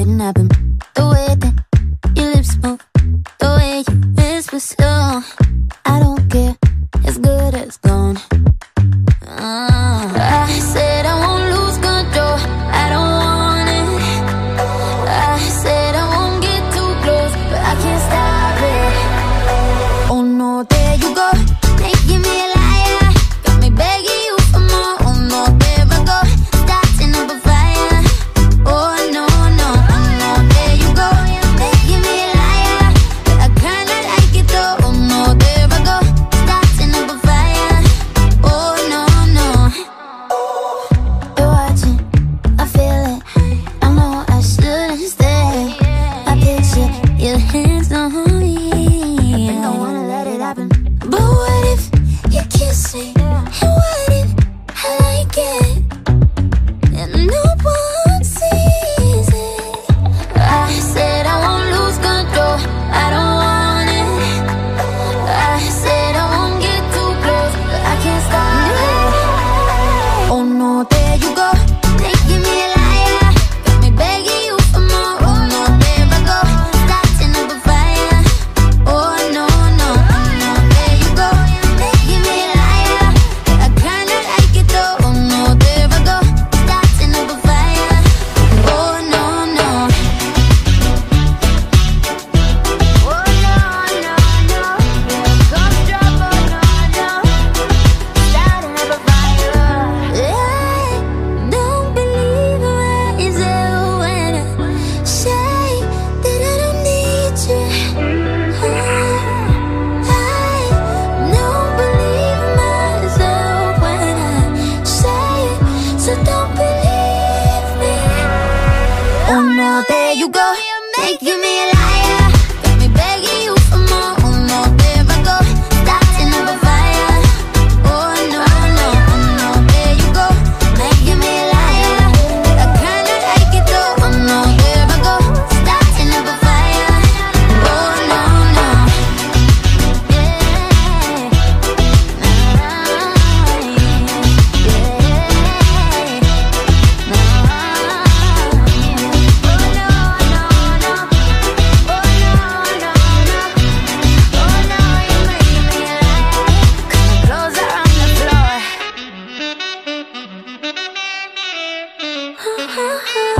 didn't happen. you go, making me huh